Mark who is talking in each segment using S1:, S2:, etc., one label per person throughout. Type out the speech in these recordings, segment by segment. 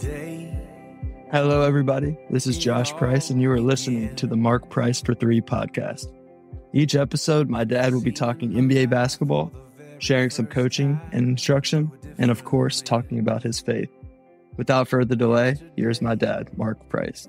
S1: Hello, everybody. This is Josh Price, and you are listening to the Mark Price for Three podcast. Each episode, my dad will be talking NBA basketball, sharing some coaching and instruction, and of course, talking about his faith. Without further delay, here's my dad, Mark Price.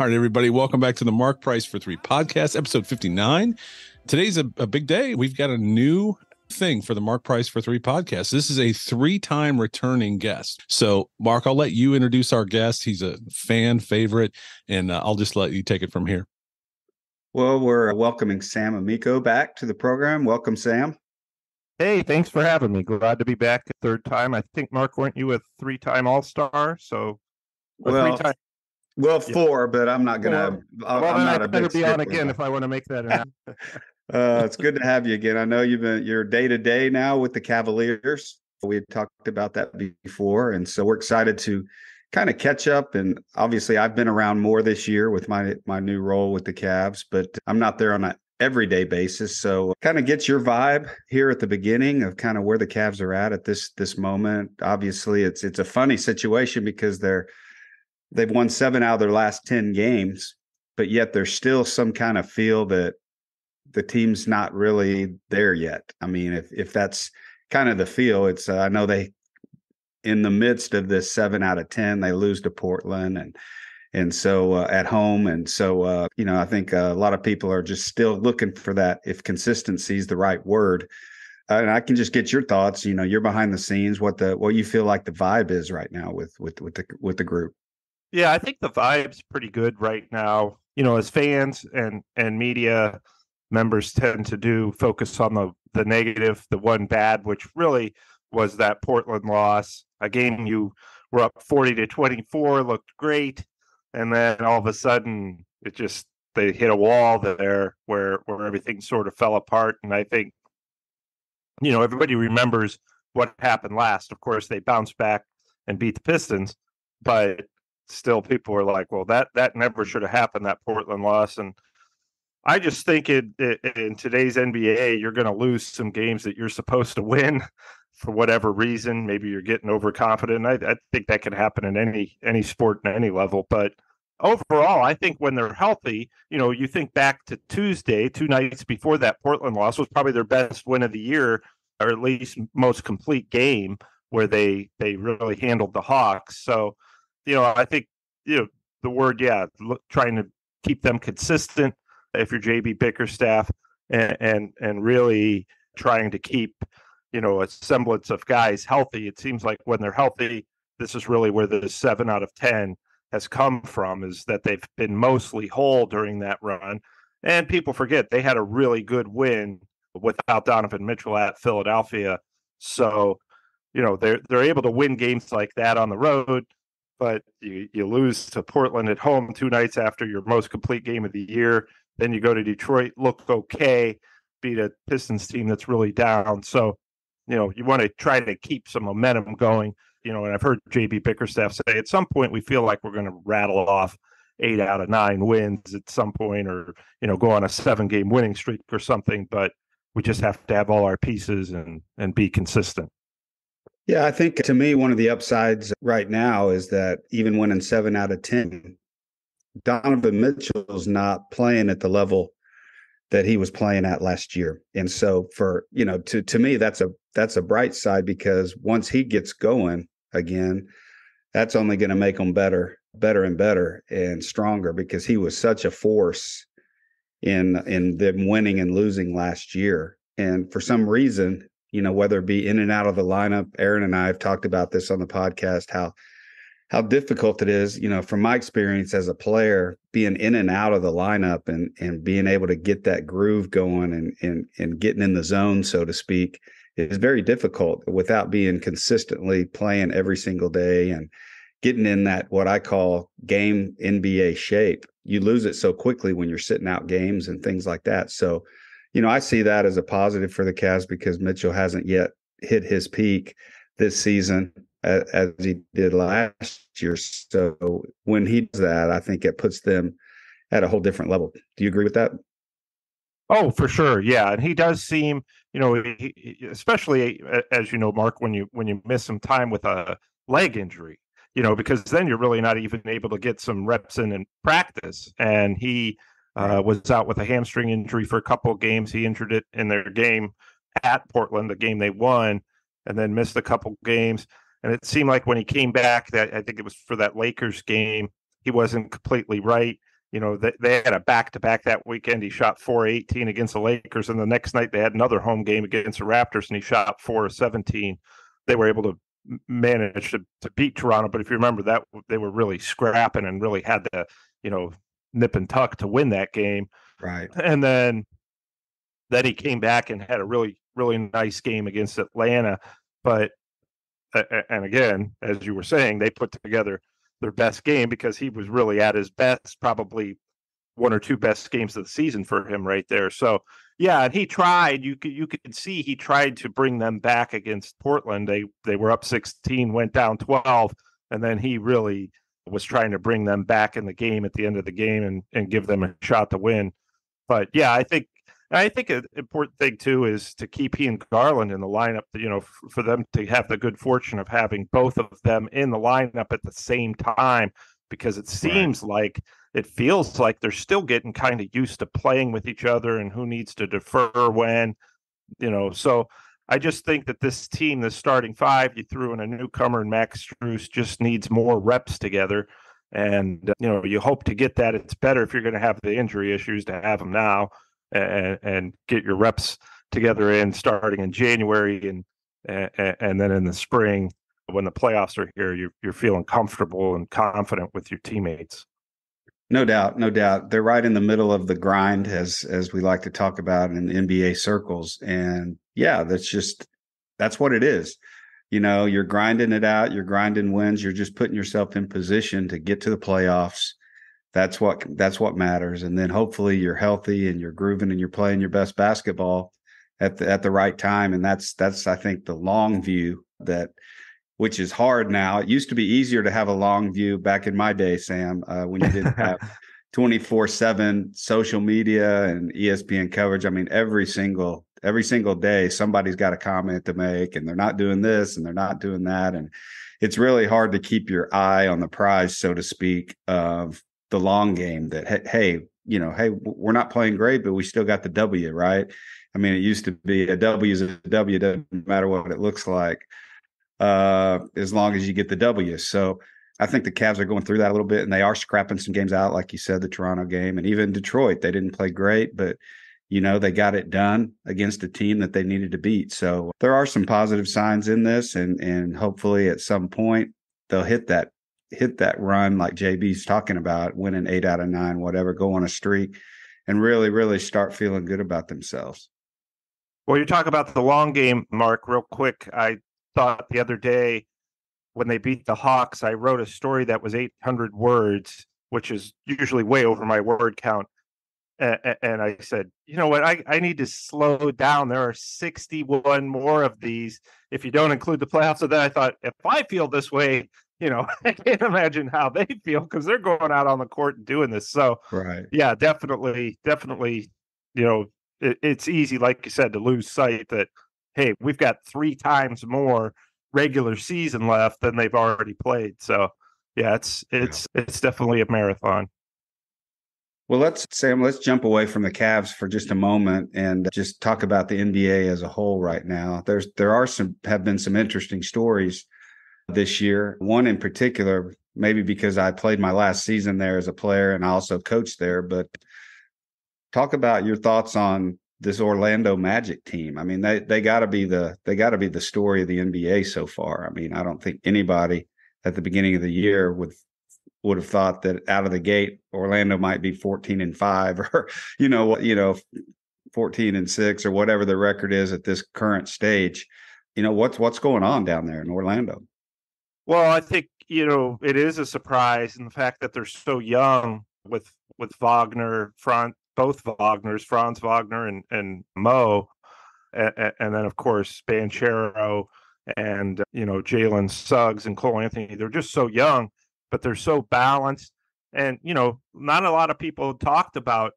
S2: All right, everybody, welcome back to the Mark Price for Three podcast, episode 59. Today's a, a big day. We've got a new thing for the Mark Price for Three podcast. This is a three time returning guest. So, Mark, I'll let you introduce our guest. He's a fan favorite, and uh, I'll just let you take it from here.
S3: Well, we're welcoming Sam Amico back to the program. Welcome, Sam.
S4: Hey, thanks for having me. Glad to be back a third time. I think Mark, weren't you a three-time All-Star? So,
S3: well, three-time... well, four, yeah. but I'm not gonna.
S4: Well, I'm not I better be on again if I want to make that.
S3: uh, it's good to have you again. I know you've been you're day to day now with the Cavaliers. We had talked about that before, and so we're excited to kind of catch up. And obviously, I've been around more this year with my my new role with the Cavs, but I'm not there on an everyday basis. So, kind of gets your vibe here at the beginning of kind of where the Cavs are at at this this moment. Obviously, it's it's a funny situation because they're they've won seven out of their last ten games, but yet there's still some kind of feel that the team's not really there yet. I mean, if if that's kind of the feel, it's uh, I know they in the midst of this seven out of ten, they lose to Portland and and so uh, at home and so uh, you know I think uh, a lot of people are just still looking for that if consistency is the right word. and I can just get your thoughts. You know, you're behind the scenes. What the what you feel like the vibe is right now with with with the with the group.
S4: Yeah, I think the vibe's pretty good right now. You know, as fans and and media members tend to do, focus on the the negative, the one bad, which really was that Portland loss. A game you were up 40 to 24, looked great. And then all of a sudden it just they hit a wall there where where everything sort of fell apart. And I think, you know, everybody remembers what happened last. Of course, they bounced back and beat the Pistons, but still people were like, well, that that never should have happened, that Portland loss. And I just think it, it, in today's NBA, you're going to lose some games that you're supposed to win for whatever reason. Maybe you're getting overconfident. I, I think that can happen in any any sport and any level. But overall, I think when they're healthy, you know, you think back to Tuesday, two nights before that Portland loss was probably their best win of the year, or at least most complete game where they they really handled the Hawks. So, you know, I think you know the word, yeah, look, trying to keep them consistent. If you're JB Bickerstaff, and and and really trying to keep you know, a semblance of guys healthy. It seems like when they're healthy, this is really where the seven out of 10 has come from, is that they've been mostly whole during that run. And people forget they had a really good win without Donovan Mitchell at Philadelphia. So, you know, they're they're able to win games like that on the road, but you, you lose to Portland at home two nights after your most complete game of the year. Then you go to Detroit, look okay, beat a Pistons team that's really down. So you know, you want to try to keep some momentum going. You know, and I've heard JB Bickerstaff say at some point we feel like we're going to rattle off eight out of nine wins at some point, or you know, go on a seven game winning streak or something. But we just have to have all our pieces and and be consistent.
S3: Yeah, I think to me, one of the upsides right now is that even winning seven out of 10, Donovan Mitchell's not playing at the level that he was playing at last year. And so for, you know, to to me that's a that's a bright side because once he gets going again, that's only going to make him better, better and better and stronger because he was such a force in in them winning and losing last year. And for some reason, you know, whether it be in and out of the lineup, Aaron and I have talked about this on the podcast how how difficult it is, you know, from my experience as a player, being in and out of the lineup and and being able to get that groove going and and and getting in the zone, so to speak, is very difficult without being consistently playing every single day and getting in that what I call game NBA shape. You lose it so quickly when you're sitting out games and things like that. So, you know, I see that as a positive for the Cavs because Mitchell hasn't yet hit his peak this season as, as he did last year. So when he does that, I think it puts them at a whole different level. Do you agree with that?
S4: Oh, for sure, yeah, and he does seem, you know, he, especially as you know, Mark, when you when you miss some time with a leg injury, you know, because then you're really not even able to get some reps in and practice. And he uh, was out with a hamstring injury for a couple of games. He injured it in their game at Portland, the game they won, and then missed a couple games. And it seemed like when he came back, that I think it was for that Lakers game, he wasn't completely right. You know, they, they had a back to back that weekend. He shot 4 18 against the Lakers. And the next night they had another home game against the Raptors and he shot 4 17. They were able to manage to, to beat Toronto. But if you remember that, they were really scrapping and really had to, you know, nip and tuck to win that game.
S3: Right.
S4: And then then he came back and had a really really nice game against Atlanta. But and again, as you were saying, they put together their best game because he was really at his best, probably one or two best games of the season for him right there. So yeah, and he tried. You could you could see he tried to bring them back against Portland. They they were up 16, went down 12, and then he really was trying to bring them back in the game at the end of the game and and give them a shot to win. But yeah, I think I think an important thing too is to keep he and Garland in the lineup. You know, for them to have the good fortune of having both of them in the lineup at the same time, because it seems right. like it feels like they're still getting kind of used to playing with each other and who needs to defer when. You know, so I just think that this team, the starting five, you threw in a newcomer and Max Strus just needs more reps together. And, uh, you know, you hope to get that. It's better if you're going to have the injury issues to have them now and, and get your reps together in starting in January and, and, then in the spring when the playoffs are here, you're, you're feeling comfortable and confident with your teammates.
S3: No doubt, no doubt. They're right in the middle of the grind, as as we like to talk about in NBA circles. And yeah, that's just that's what it is. You know, you're grinding it out, you're grinding wins, you're just putting yourself in position to get to the playoffs. That's what that's what matters. And then hopefully you're healthy and you're grooving and you're playing your best basketball at the at the right time. And that's that's I think the long view that which is hard now. It used to be easier to have a long view back in my day, Sam, uh, when you didn't have 24 7 social media and ESPN coverage. I mean, every single every single day somebody's got a comment to make and they're not doing this and they're not doing that and it's really hard to keep your eye on the prize so to speak of the long game that hey you know hey we're not playing great but we still got the w right i mean it used to be a w is a w doesn't matter what it looks like uh, as long as you get the W. So I think the Cavs are going through that a little bit, and they are scrapping some games out, like you said, the Toronto game, and even Detroit. They didn't play great, but you know they got it done against a team that they needed to beat. So there are some positive signs in this, and and hopefully at some point they'll hit that hit that run like JB's talking about, winning eight out of nine, whatever, go on a streak, and really really start feeling good about themselves.
S4: Well, you talk about the long game, Mark, real quick. I thought the other day when they beat the Hawks, I wrote a story that was 800 words, which is usually way over my word count. And, I said, you know what? I, I need to slow down. There are 61 more of these if you don't include the playoffs. So then I thought, if I feel this way, you know, I can't imagine how they feel because they're going out on the court and doing this. So,
S3: right.
S4: Yeah, definitely, definitely, you know, it, it's easy, like you said, to lose sight that hey, we've got three times more regular season left than they've already played. So yeah, it's it's yeah. it's definitely a marathon.
S3: Well, let's Sam, let's jump away from the Cavs for just a moment and just talk about the NBA as a whole right now. There's there are some have been some interesting stories this year. One in particular, maybe because I played my last season there as a player and I also coached there, but talk about your thoughts on this Orlando Magic team. I mean, they they got to be the they got to be the story of the NBA so far. I mean, I don't think anybody at the beginning of the year would would have thought that out of the gate Orlando might be 14 and 5 or you know, what, you know 14 and 6 or whatever the record is at this current stage. You know, what's what's going on down there in Orlando?
S4: Well, I think, you know, it is a surprise in the fact that they're so young with with Wagner, front both Wagners, Franz Wagner and and Mo, and, and then of course Banchero and you know Jalen Suggs and Cole Anthony. They're just so young, but they're so balanced. And you know, not a lot of people talked about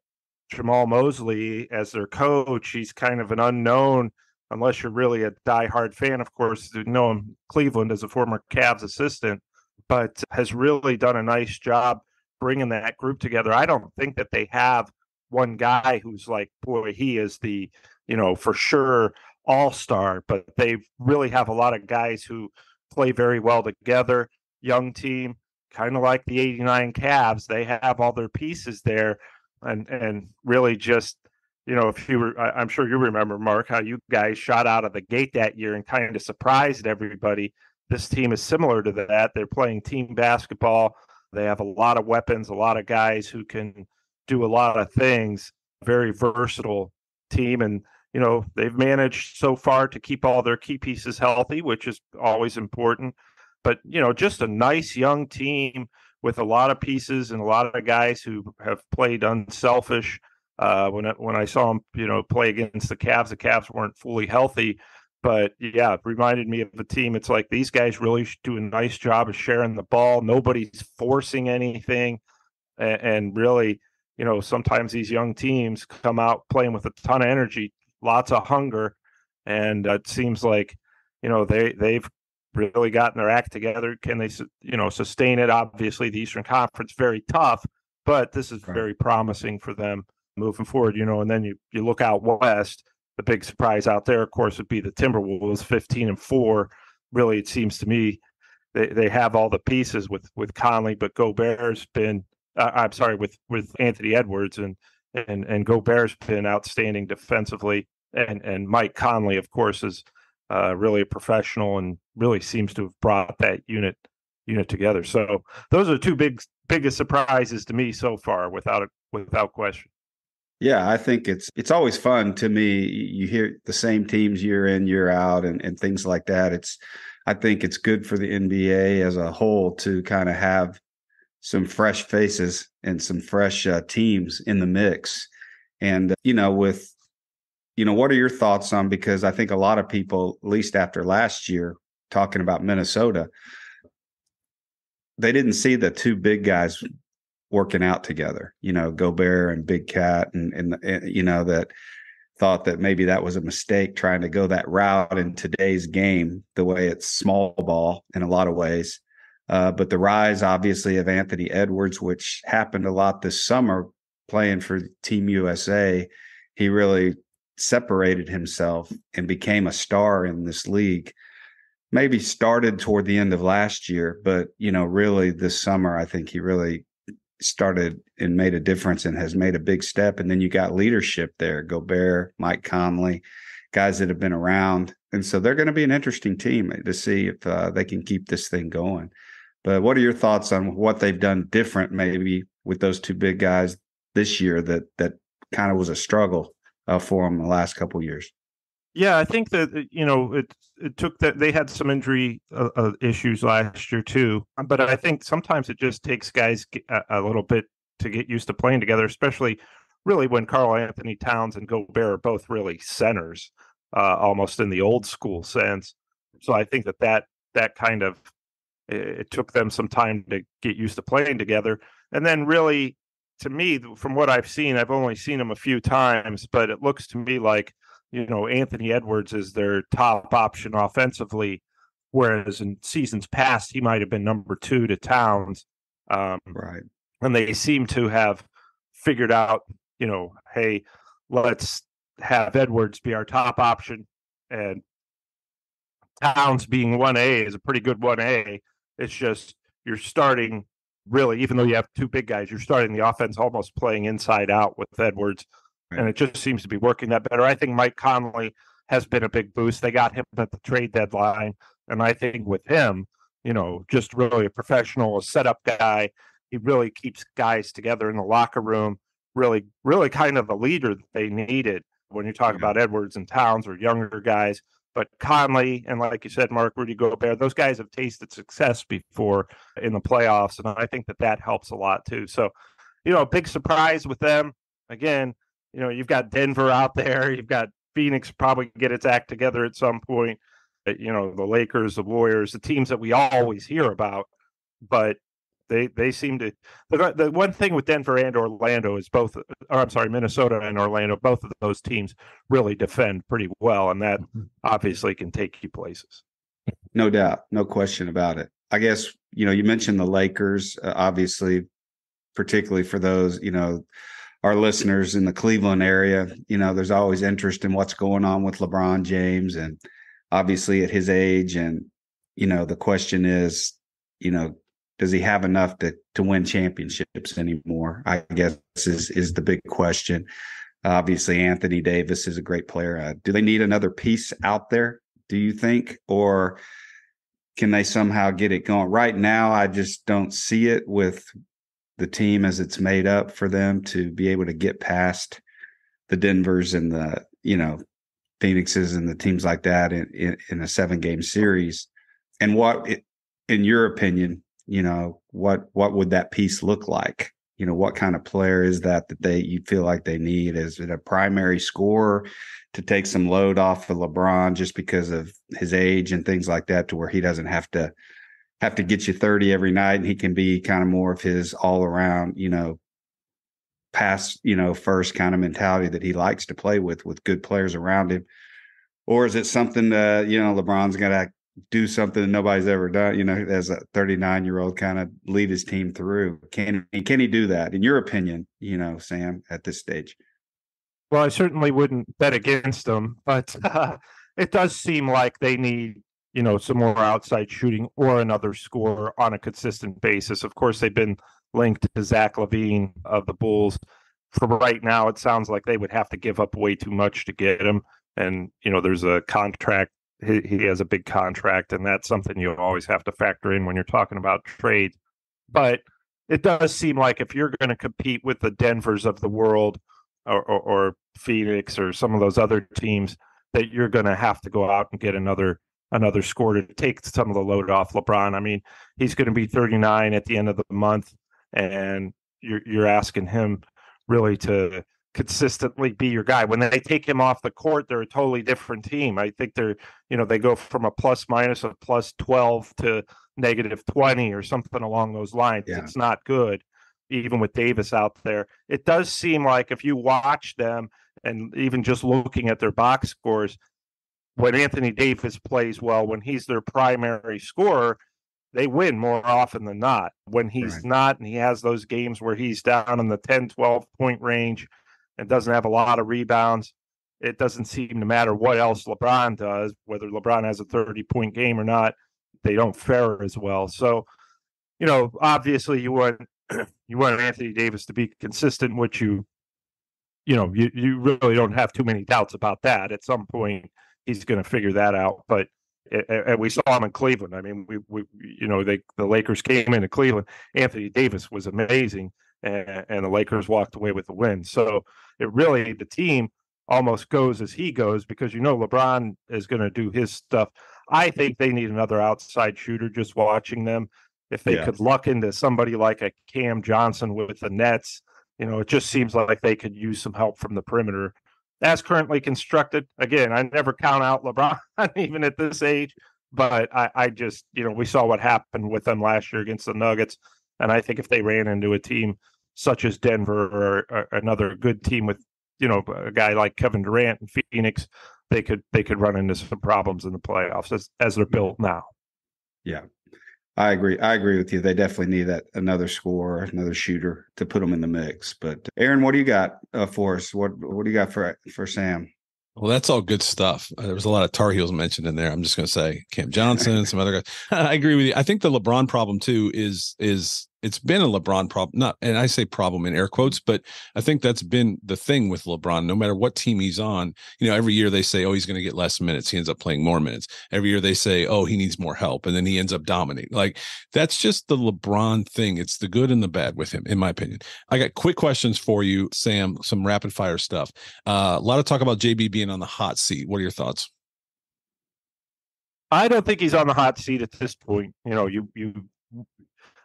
S4: Jamahl Mosley as their coach. He's kind of an unknown unless you're really a diehard fan, of course. You know him Cleveland as a former Cavs assistant, but has really done a nice job bringing that group together. I don't think that they have one guy who's like, boy, he is the, you know, for sure all star, but they really have a lot of guys who play very well together. Young team, kind of like the 89 Cavs. They have all their pieces there and and really just you know if you were i'm sure you remember mark how you guys shot out of the gate that year and kind of surprised everybody. This team is similar to that. They're playing team basketball. They have a lot of weapons a lot of guys who can do a lot of things. Very versatile team and you know they've managed so far to keep all their key pieces healthy which is always important. But you know just a nice young team with a lot of pieces and a lot of guys who have played unselfish uh, when I, when I saw him you know play against the Cavs the Cavs weren't fully healthy but yeah it reminded me of a team it's like these guys really do a nice job of sharing the ball nobody's forcing anything and, and really you know sometimes these young teams come out playing with a ton of energy lots of hunger, and it seems like you know they they've really gotten their act together. Can they you know sustain it? Obviously, the Eastern Conference very tough, but this is very promising for them moving forward. You know, and then you you look out west. The big surprise out there, of course, would be the Timberwolves, fifteen and four. Really, it seems to me they, they have all the pieces with with Conley, but Gobert's been uh, I'm sorry with with Anthony Edwards and and and Gobert's been outstanding defensively, and and Mike Conley, of course, is uh, really a professional and really seems to have brought that unit unit together. So those are two big biggest surprises to me so far, without a, without question.
S3: Yeah, I think it's it's always fun to me. You hear the same teams year in year out and and things like that. It's I think it's good for the NBA as a whole to kind of have some fresh faces and some fresh uh, teams in the mix. And, uh, you know, with, you know, what are your thoughts on? Because I think a lot of people, at least after last year, talking about Minnesota, they didn't see the two big guys working out together, you know, Gobert and Big Cat, and, and, and you know, that thought that maybe that was a mistake trying to go that route in today's game, the way it's small ball in a lot of ways. Uh, but the rise, obviously, of Anthony Edwards, which happened a lot this summer playing for Team USA, he really separated himself and became a star in this league. Maybe started toward the end of last year, but you know, really this summer, I think he really started and made a difference and has made a big step. And then you got leadership there, Gobert, Mike Conley, guys that have been around, and so they're going to be an interesting team to see if uh, they can keep this thing going. But what are your thoughts on what they've done different, maybe with those two big guys this year that that kind of was a struggle uh, for them the last couple years?
S4: Yeah, I think that uh, you know it it took that they had some injury uh, uh, issues last year too, but I think sometimes it just takes guys a, a, little bit to get used to playing together, especially really when Karl-Anthony Towns and Gobert are both really centers, uh, almost in the old school sense. So I think that that that kind of it took them some time to get used to playing together. And then, really, to me, from what I've seen, I've only seen them a few times, but it looks to me like, you know, Anthony Edwards is their top option offensively, whereas in seasons past, he might have been number two to Towns.
S3: Um, right.
S4: And they seem to have figured out, you know, hey, let's have Edwards be our top option and Towns being 1A is a pretty good 1A it's just you're starting really, even though you have two big guys, you're starting the offense almost playing inside out with Edwards. And it just seems to be working that better. I think Mike Conley has been a big boost. They got him at the trade deadline. And I think with him, you know, just really a professional, a setup guy. He really keeps guys together in the locker room. Really, really kind of a leader that they needed when you talk yeah. about Edwards and Towns or younger guys. But Conley and like you said, Mark Rudy Gobert, those guys have tasted success before in the playoffs, and I think that that helps a lot too. So, you know, big surprise with them. Again, you know, you've got Denver out there, you've got Phoenix probably get its act together at some point. You know, the Lakers, the Warriors, the teams that we always hear about, but They they seem to the the one thing with Denver and Orlando is both or I'm sorry, Minnesota and Orlando, both of those teams really defend pretty well, and that mm-hmm. obviously can take you places.
S3: No doubt, no question about it. I guess you know you mentioned the Lakers, uh, obviously, particularly for those you know our listeners in the Cleveland area. You know, there's always interest in what's going on with LeBron James, and obviously at his age, and you know the question is, you know, does he have enough to to win championships anymore? I guess is is the big question. Obviously, Anthony Davis is a great player. Uh, do they need another piece out there? Do you think, or can they somehow get it going? Right now, I just don't see it with the team as it's made up for them to be able to get past the Denvers and the you know Phoenixes and the teams like that in in, in a seven game series. And what, in your opinion, you know what what would that piece look like you know what kind of player is that that they you feel like they need is it a primary scorer to take some load off of lebron just because of his age and things like that to where he doesn't have to have to get you 30 every night and he can be kind of more of his all around you know pass you know first kind of mentality that he likes to play with with good players around him or is it something that you know LeBron's going to do something that nobody's ever done, you know, as a 39 year old kind of lead his team through. Can he, can he do that? In your opinion, you know, Sam, at this stage?
S4: Well, I certainly wouldn't bet against them, but uh, it does seem like they need, you know, some more outside shooting or another scorer on a consistent basis. Of course, they've been linked to Zach LaVine of the Bulls. For right now, it sounds like they would have to give up way too much to get him. And, you know, there's a contract he, he has a big contract, and that's something you always have to factor in when you're talking about trade. But it does seem like if you're going to compete with the Denvers of the world or, or, or Phoenix or some of those other teams, that you're going to have to go out and get another another score to take some of the load off LeBron. I mean, he's going to be 39 at the end of the month, and you're you're asking him really to consistently be your guy. When they take him off the court, they're a totally different team. I think they're, you know, they go from a plus minus of plus 12 to negative 20 or something along those lines. Yeah. It's not good, even with Davis out there. It does seem like if you watch them and even just looking at their box scores, when Anthony Davis plays well, when he's their primary scorer, they win more often than not. When he's right. not, and he has those games where he's down in the 10, 12 point range, and doesn't have a lot of rebounds, it doesn't seem to matter what else LeBron does, whether LeBron has a 30 point game or not, they don't fare as well. So, you know, obviously you want you want Anthony Davis to be consistent, which you you know, you, you really don't have too many doubts about that. At some point, he's going to figure that out. But and we saw him in Cleveland. I mean, we, we you know, they the Lakers came into Cleveland. Anthony Davis was amazing, and, and the Lakers walked away with the win. So it really the team almost goes as he goes because you know LeBron is going to do his stuff. I think they need another outside shooter. Just watching them, if they yeah. could luck into somebody like a Cam Johnson with the Nets, you know, it just seems like they could use some help from the perimeter. As currently constructed, again, I never count out LeBron even at this age, but I, I just, you know, we saw what happened with them last year against the Nuggets, and I think if they ran into a team such as Denver or, or another good team with you know a guy like Kevin Durant and Phoenix, they could they could run into some problems in the playoffs as as they're built now.
S3: Yeah, I agree. I agree with you. They definitely need that another score, another shooter to put them in the mix. But Aaron, what do you got uh, for us? What what do you got for for Sam?
S2: Well, that's all good stuff. Uh, there was a lot of Tar Heels mentioned in there. I'm just going to say Cam Johnson, some other guys. I agree with you. I think the LeBron problem too is is it's been a LeBron problem. Not, and I say problem in air quotes, but I think that's been the thing with LeBron. No matter what team he's on, you know, every year they say, oh, he's going to get less minutes. He ends up playing more minutes. Every year they say, oh, he needs more help, and then he ends up dominating. Like that's just the LeBron thing. It's the good and the bad with him, in my opinion. I got quick questions for you, Sam. Some rapid fire stuff. Uh, a lot of talk about JB being on the hot seat. What are your thoughts?
S4: I don't think he's on the hot seat at this point. You know, you you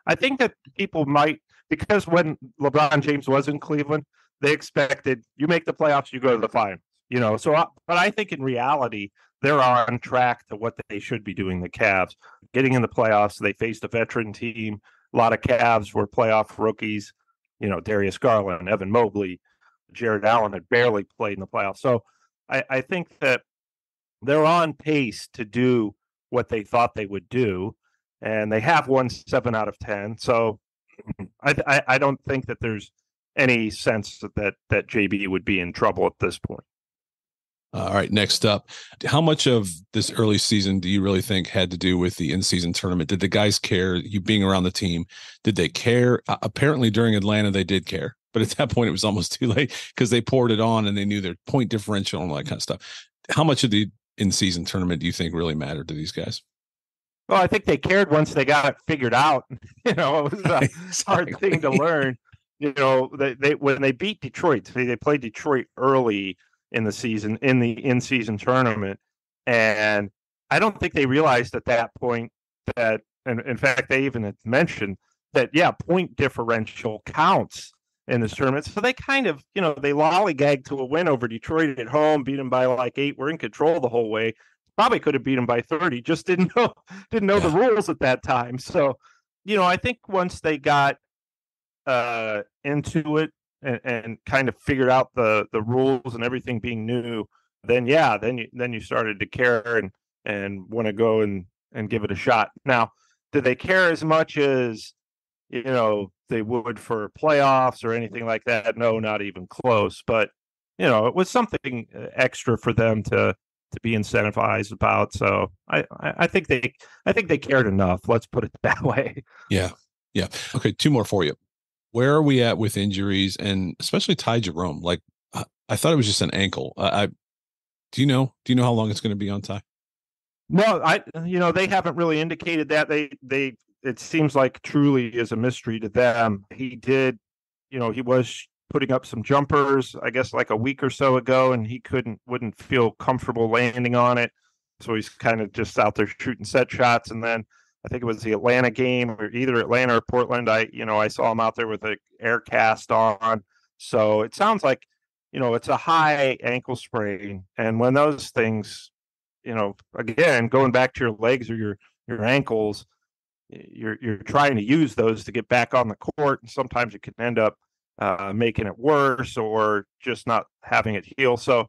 S4: I think that people might because when LeBron James was in Cleveland, they expected you make the playoffs, you go to the finals. You know, so I, but I think in reality they're on track to what they should be doing. The Cavs getting in the playoffs, they faced a veteran team a lot of Cavs were playoff rookies. You know, Darius Garland, Evan Mobley, Jarrett Allen had barely played in the playoffs. So I, I think that they're on pace to do what they thought they would do, and they have won seven out of ten. So I, I, I don't think that there's any sense that that JB would be in trouble at this point.
S2: All right, next up, how much of this early season do you really think had to do with the in-season tournament? Did the guys care? You being around the team, did they care? Uh, apparently, during Atlanta, they did care, but at that point, it was almost too late because they poured it on and they knew their point differential and all that kind of stuff. How much of the in-season tournament do you think really mattered to these guys?
S4: Well, I think they cared once they got it figured out. you know, it was a exactly. hard thing to learn. You know, they, they when they beat Detroit, they, they played Detroit early in the season in the in-season tournament, and I don't think they realized at that point that, and in fact, they even mentioned that yeah, point differential counts in this tournament. So they kind of, you know, they lollygagged to a win over Detroit at home, beat them by like eight. We're in control the whole way. Probably could have beat them by 30, just didn't know didn't know yeah. the rules at that time. So, you know, I think once they got uh into it and, and kind of figured out the the rules and everything being new, then yeah, then you then you started to care and and want to go and and give it a shot. Now, do they care as much as you know they would for playoffs or anything like that? No, not even close. But you know, it was something uh, extra for them to to be incentivized about. So I I think they I think they cared enough. Let's put it that way.
S2: Yeah, yeah. Okay, two more for you where are we at with injuries and especially Ty Jerome? Like I, I thought it was just an ankle. I, I do you know do you know how long it's going to be on Ty?
S4: No, I you know they haven't really indicated that they they it seems like truly is a mystery to them. He did, you know, he was putting up some jumpers, I guess like a week or so ago, and he couldn't wouldn't feel comfortable landing on it. So he's kind of just out there shooting set shots, and then I think it was the Atlanta game or either Atlanta or Portland. I, you know, I saw him out there with a air cast on. So it sounds like, you know, it's a high ankle sprain. And when those things, you know, again, going back to your legs or your, your ankles, you're, you're trying to use those to get back on the court. And sometimes it can end up uh, making it worse or just not having it heal. So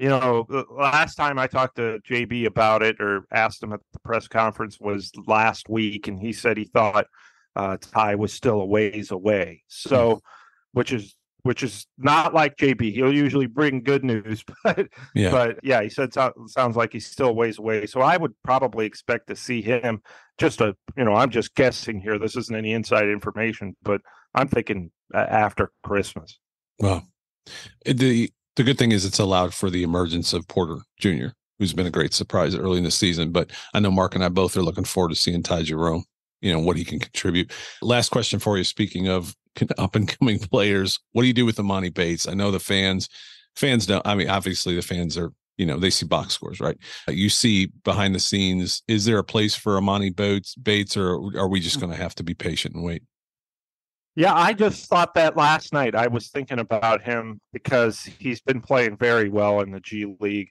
S4: you know, the last time I talked to JB about it or asked him at the press conference was last week, and he said he thought uh, Ty was still a ways away. So, which is which is not like JB. He'll usually bring good news, but yeah, but yeah, he said so, sounds like he's still ways away. So I would probably expect to see him. Just a you know, I'm just guessing here. This isn't any inside information, but I'm thinking after Christmas.
S2: Well, the the good thing is it's allowed for the emergence of Porter Jr., who's been a great surprise early in the season. But I know Mark and I both are looking forward to seeing Ty Jerome, you know, what he can contribute. Last question for you. Speaking of up and coming players, what do you do with Emoni Bates? I know the fans, fans don't, I mean, obviously the fans are, you know, they see box scores, right? You see behind the scenes, is there a place for Emoni Bates, Bates or are we just mm. going to have to be patient and wait?
S4: Yeah, I just thought that last night. I was thinking about him because he's been playing very well in the G League.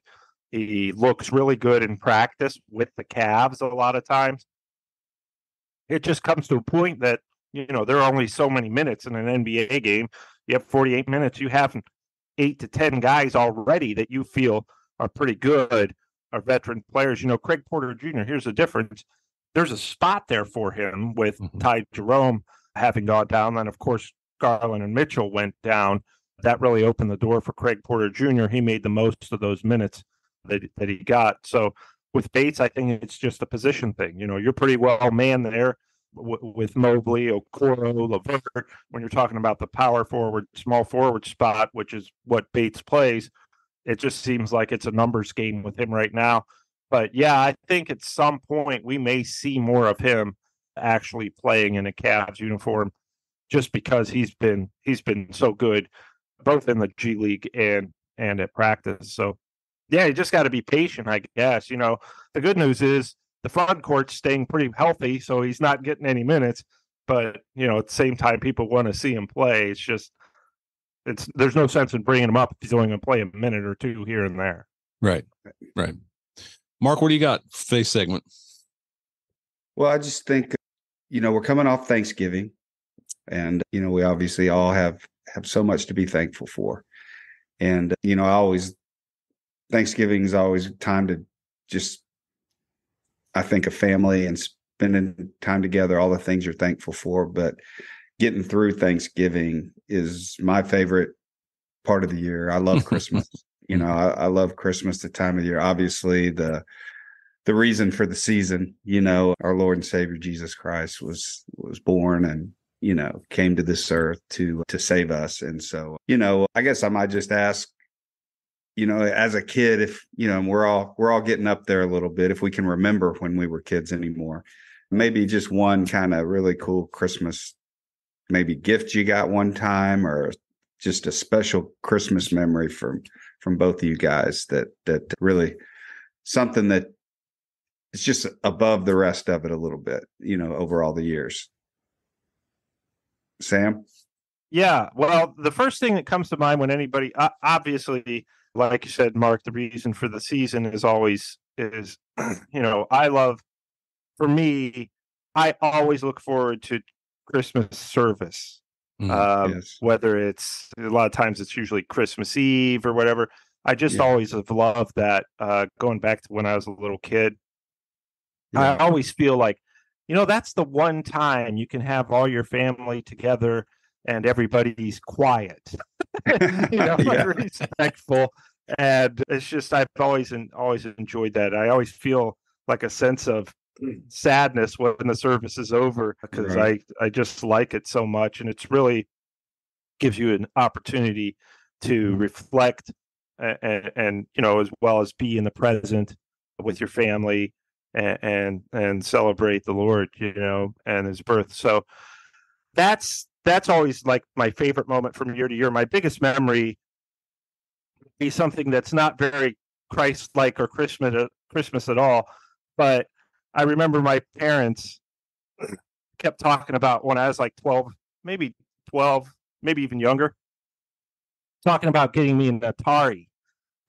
S4: He looks really good in practice with the Cavs a lot of times. It just comes to a point that, you know, there are only so many minutes in an NBA game. You have 48 minutes. You have eight to 10 guys already that you feel are pretty good, are veteran players. You know, Craig Porter Jr., here's the difference. There's a spot there for him with mm-hmm. Ty Jerome having gone down. Then, of course, Garland and Mitchell went down. That really opened the door for Craig Porter Jr. He made the most of those minutes that, that he got. So with Bates, I think it's just a position thing. You know, you're pretty well man there w- with Mobley, Okoro, LeVert. When you're talking about the power forward, small forward spot, which is what Bates plays, it just seems like it's a numbers game with him right now. But yeah, I think at some point we may see more of him actually playing in a Cavs uniform just because he's been he's been so good both in the G League and and at practice. So yeah, you just got to be patient, I guess. You know, the good news is the front court's staying pretty healthy, so he's not getting any minutes. But you know, at the same time, people want to see him play. It's just it's there's no sense in bringing him up if he's only going to play a minute or two here and there.
S2: Right, right. Mark, what do you got? Face segment.
S3: Well, I just think you know, we're coming off Thanksgiving, and you know, we obviously all have have so much to be thankful for. And you know, I always Thanksgiving is always time to just I think of family and spending time together, all the things you're thankful for. But getting through Thanksgiving is my favorite part of the year. I love Christmas. you know, I, I love Christmas, the time of year. Obviously, the the reason for the season, you know, our Lord and Savior Jesus Christ was was born and you know came to this earth to to save us. And so, you know, I guess I might just ask you know as a kid if you know we're all we're all getting up there a little bit if we can remember when we were kids anymore maybe just one kind of really cool christmas maybe gift you got one time or just a special christmas memory from from both of you guys that that really something that it's just above the rest of it a little bit you know over all the years sam
S4: yeah well the first thing that comes to mind when anybody obviously like you said, Mark, the reason for the season is always is you know, I love for me, I always look forward to Christmas service. Mm, um, yes. whether it's a lot of times it's usually Christmas Eve or whatever. I just yeah. always have loved that. Uh, going back to when I was a little kid, yeah. I always feel like, you know, that's the one time you can have all your family together and everybody's quiet. you know, yeah. respectful. And it's just I've always and always enjoyed that. I always feel like a sense of sadness when the service is over because right. I I just like it so much, and it's really gives you an opportunity to reflect and, and, you know as well as be in the present with your family and, and and celebrate the Lord, you know, and His birth. So that's that's always like my favorite moment from year to year. My biggest memory be something that's not very Christ-like or Christmas uh, Christmas at all. But I remember my parents kept talking about when I was like twelve, maybe twelve, maybe even younger, talking about getting me an Atari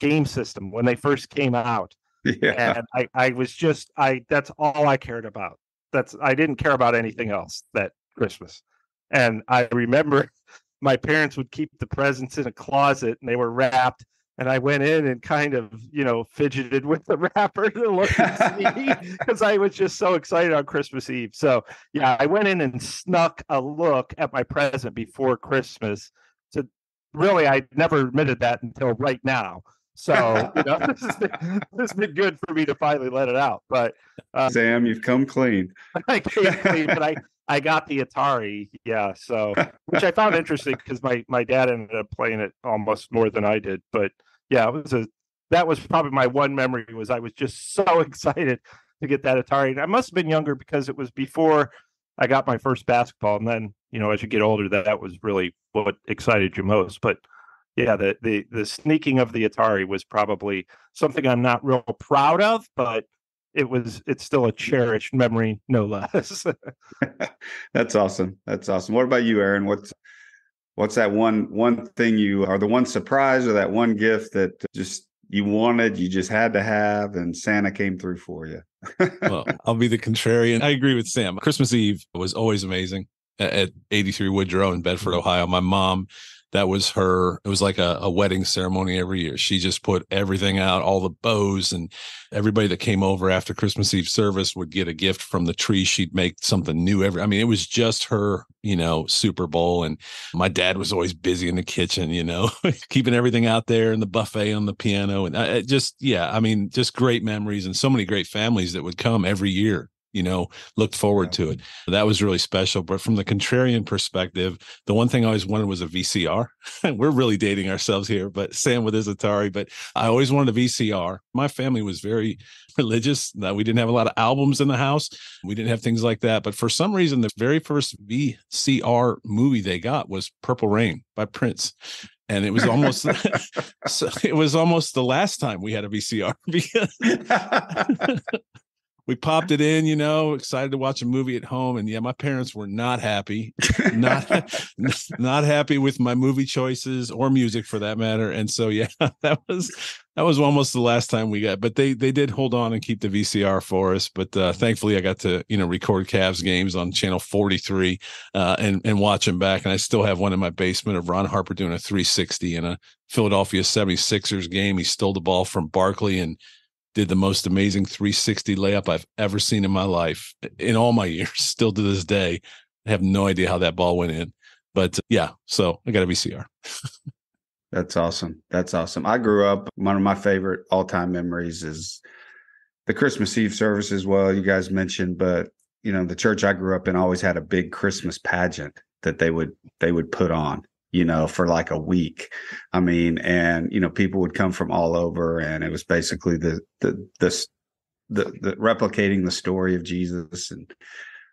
S4: game system when they first came out. Yeah. And I, I was just I that's all I cared about. That's I didn't care about anything else that Christmas. And I remember my parents would keep the presents in a closet and they were wrapped. And I went in and kind of, you know, fidgeted with the wrapper to look and see because I was just so excited on Christmas Eve. So, yeah, I went in and snuck a look at my present before Christmas. To really, I never admitted that until right now. So, you know, this has, been, this has been good for me to finally let it out. But
S3: uh, Sam, you've come clean.
S4: I came clean, but I I got the Atari, yeah. So, which I found interesting because my my dad ended up playing it almost more than I did. But yeah, it was a that was probably my one memory was I was just so excited to get that Atari. And I must have been younger because it was before I got my first basketball, and then you know as you get older, that that was really what excited you most. But yeah, the the the sneaking of the Atari was probably something I'm not real proud of, but it was it's still a cherished memory no less.
S3: That's awesome. That's awesome. What about you aaron? What's what's that one one thing you are the one surprise or that one gift that just you wanted you just had to have and santa came through for you?
S2: Well i'll be the contrarian. I agree with sam. Christmas eve was always amazing at 83 woodrow in bedford ohio. My mom that was her it was like a, a, wedding ceremony every year. She just put everything out all the bows and everybody that came over after christmas eve service would get a gift from the tree. She'd make something new every i mean it was just her you know super bowl and my dad was always busy in the kitchen you know keeping everything out there and the buffet on the piano. And I, just yeah i mean just great memories and so many great families that would come every year you know, looked forward to it. That was really special. But from the contrarian perspective, the one thing I always wanted was a VCR. We're really dating ourselves here, but Sam with his Atari. But I always wanted a VCR. My family was very religious. We didn't have a lot of albums in the house. We didn't have things like that. But for some reason, the very first VCR movie they got was Purple Rain by Prince and it was almost so it was almost the last time we had a VCR because we popped it in, you know, excited to watch a movie at home. And yeah, my parents were not happy, not not happy with my movie choices or music for that matter. And so yeah, that was that was almost the last time we got, but they they did hold on and keep the VCR for us. But uh, thankfully, I got to you know record Cavs games on channel 43 uh, and and watch them back. And I still have one in my basement of Ron Harper doing a 360 in a Philadelphia 76ers game. He stole the ball from Barkley and did the most amazing 360 layup I've ever seen in my life in all my years, still to this day. I have no idea how that ball went in. But uh, yeah, so I got a VCR.
S3: That's awesome. That's awesome. I grew up, one of my favorite all time memories is the Christmas Eve service as well. You guys mentioned, but you know, the church I grew up in always had a big Christmas pageant that they would they would put on you know, for like a week. I mean, and you know, people would come from all over, and it was basically the the the the, the replicating the story of Jesus and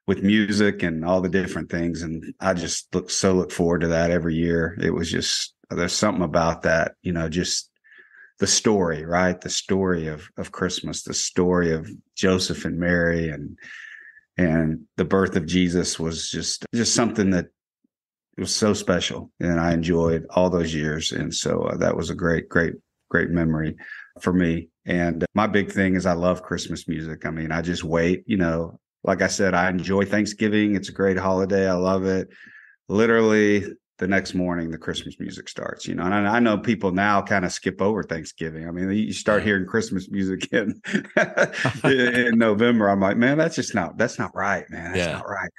S3: with music and all the different things. And I just look so look forward to that every year. It was just there's something about that, you know, just the story, right? The story of of Christmas, the story of Joseph and Mary and and the birth of Jesus was just just something that it was so special and I enjoyed all those years. And so uh, that was a great, great, great memory for me. And my big thing is I love Christmas music. I mean, I just wait, you know, like I said, I enjoy Thanksgiving. It's a great holiday. I love it. Literally the next morning, the Christmas music starts, you know, and I, know people now kind of skip over Thanksgiving. I mean, you start hearing Christmas music in, in November. I'm like, man, that's just not, that's not right, man. That's yeah. not right.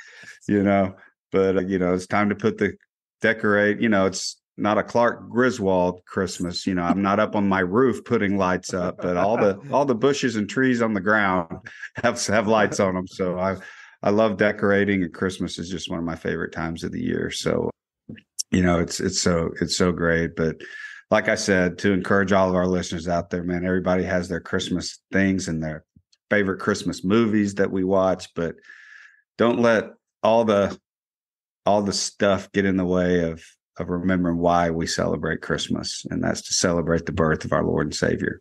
S3: You know, but uh, you know it's time to put the decorate you know it's not a clark griswold christmas you know i'm not up on my roof putting lights up but all the all the bushes and trees on the ground have have lights on them so i i love decorating and christmas is just one of my favorite times of the year so you know it's it's so it's so great but like i said to encourage all of our listeners out there man everybody has their christmas things and their favorite christmas movies that we watch but don't let all the all the stuff get in the way of of remembering why we celebrate Christmas, and that's to celebrate the birth of our Lord and Savior.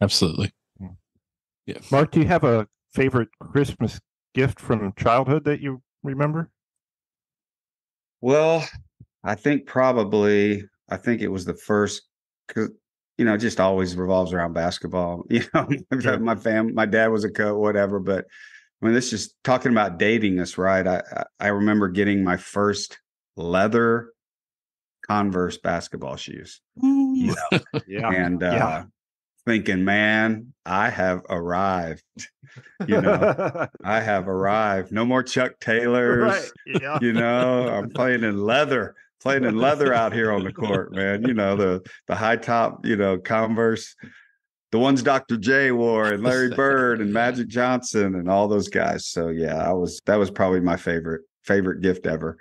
S2: Absolutely. Hmm.
S4: Yeah. Mark, do you have a favorite Christmas gift from childhood that you remember?
S3: Well, I think probably I think it was the first cuz you know, it just always revolves around basketball. You know, my fam my dad was a coach whatever, but I mean, this is talking about dating us, right? I I remember getting my first leather Converse basketball shoes. You know? yeah. And uh, yeah. thinking, man, I have arrived. You know, I have arrived. No more Chuck Taylors. Right. Yeah. You know, I'm playing in leather, playing in leather out here on the court, man. You know, the the high top, you know, Converse the ones Dr. J wore and Larry Bird and Magic Johnson and all those guys. So yeah, I was that was probably my favorite favorite gift ever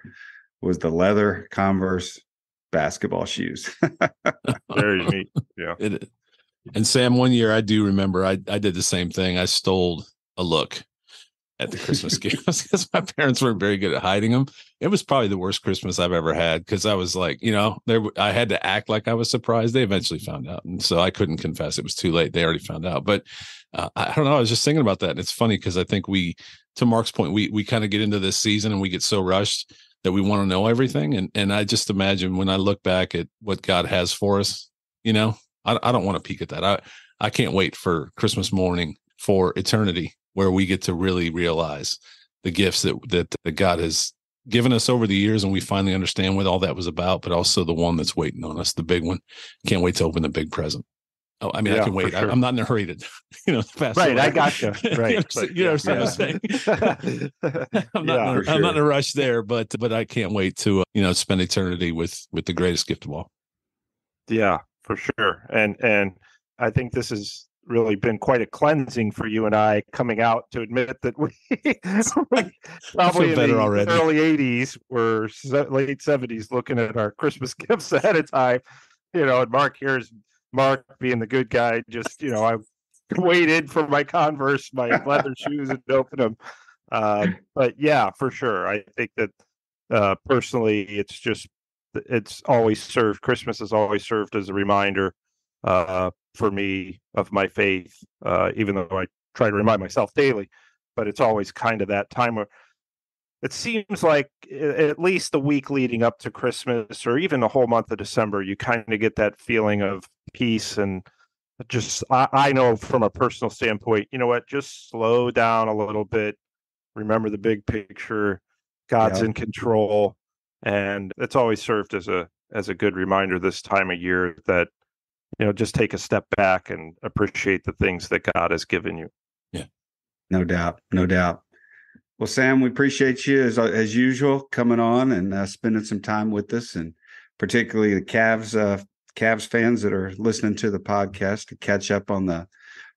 S3: was the leather Converse basketball shoes.
S4: Very neat. Yeah. It,
S2: and Sam, one year I do remember I I did the same thing. I stole a look at the Christmas gifts because my parents weren't very good at hiding them. It was probably the worst Christmas I've ever had because I was like, you know, there I had to act like I was surprised. They eventually found out, and so I couldn't confess. It was too late. They already found out. But uh, I don't know. I was just thinking about that, and it's funny because I think we, to Mark's point, we we kind of get into this season and we get so rushed that we want to know everything. And and I just imagine when I look back at what God has for us, you know, I, I don't want to peek at that. I I can't wait for Christmas morning for eternity where we get to really realize the gifts that that, that God has given us over the years and we finally understand what all that was about, but also the one that's waiting on us, the big one. Can't wait to open the big present. Oh, I mean, yeah, I can wait. Sure. I, am not in a hurry to, you know,
S4: fast. Right, I got you. Right,
S2: you know, what I'm saying. I'm not, yeah, a, sure. I'm not in a rush there, but but I can't wait to uh, you know spend eternity with with the greatest gift of all.
S4: Yeah, for sure. And and I think this is really been quite a cleansing for you and I coming out to admit that we, probably in the already. early 80s were late 70s looking at our Christmas gifts ahead of time. You know, and Mark here's Mark being the good guy, just, you know, I waited for my Converse, my leather shoes and open them. Uh, but yeah, for sure. I think that uh, personally, it's just, it's always served, Christmas has always served as a reminder uh, for me of my faith, uh, even though I try to remind myself daily, but it's always kind of that time where it seems like at least the week leading up to Christmas or even the whole month of December, you kind of get that feeling of peace and just I, I, know from a personal standpoint, you know what, just slow down a little bit, remember the big picture, God's yeah. in control. And it's always served as a as a good reminder this time of year that, you know, just take a step back and appreciate the things that God has given you.
S2: Yeah.
S3: No doubt. No doubt. Well, Sam, we appreciate you as as usual coming on and uh, spending some time with us, and particularly the Cavs uh, Cavs fans that are listening to the podcast to catch up on the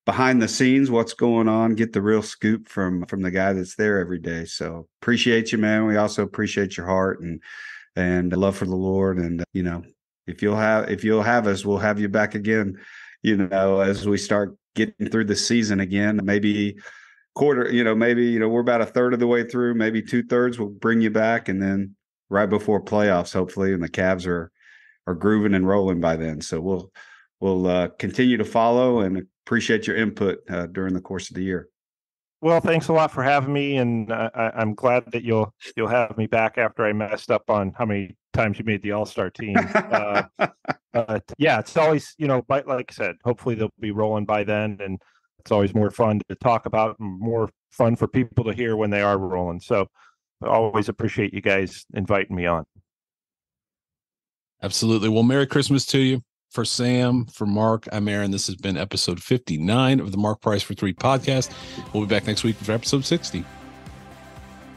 S3: behind the scenes, what's going on, get the real scoop from from the guy that's there every day. So appreciate you, man. We also appreciate your heart and and love for the Lord, and you know if you'll have if you'll have us, we'll have you back again. You know, as we start getting through the season again, maybe quarter, you know, maybe, you know, we're about a third of the way through, maybe two thirds We'll bring you back. And then right before playoffs, hopefully, and the Cavs are, are grooving and rolling by then. So we'll, we'll uh, continue to follow and appreciate your input uh, during the course of the year.
S4: Well, thanks a lot for having me, and uh, I, am glad that you'll you'll have me back after I messed up on how many times you made the All Star team. uh, yeah, it's always you know, but like I said, hopefully they'll be rolling by then, and it's always more fun to talk about and more fun for people to hear when they are rolling. So I always appreciate you guys inviting me on.
S2: Absolutely. Well, Merry Christmas to you. For Sam, for Mark, I'm Aaron. This has been episode 59 of the Mark Price for Three podcast. We'll be back next week for episode 60.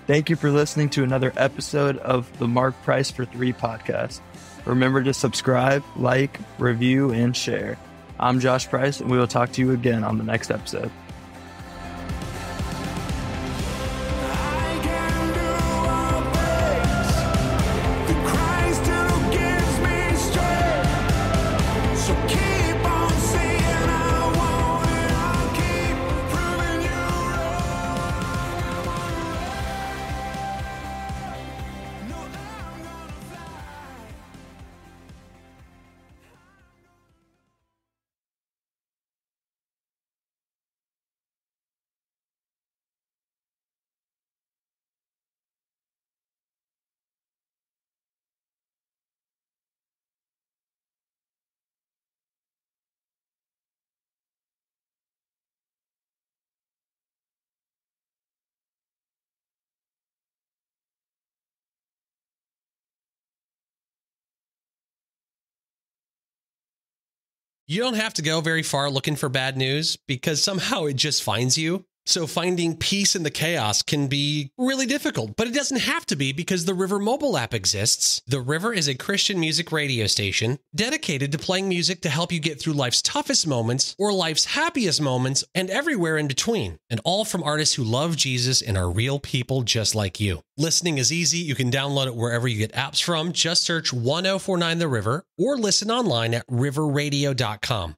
S1: Thank you for listening to another episode of the Mark Price for Three podcast. Remember to subscribe, like, review, and share. I'm Josh Price, and we will talk to you again on the next episode.
S5: You don't have to go very far looking for bad news because somehow it just finds you. So finding peace in the chaos can be really difficult, but it doesn't have to be because the River mobile app exists. The River is a Christian music radio station dedicated to playing music to help you get through life's toughest moments or life's happiest moments and everywhere in between, and all from artists who love Jesus and are real people just like you. Listening is easy. You can download it wherever you get apps from. Just search 1049 The River or listen online at riverradio.com.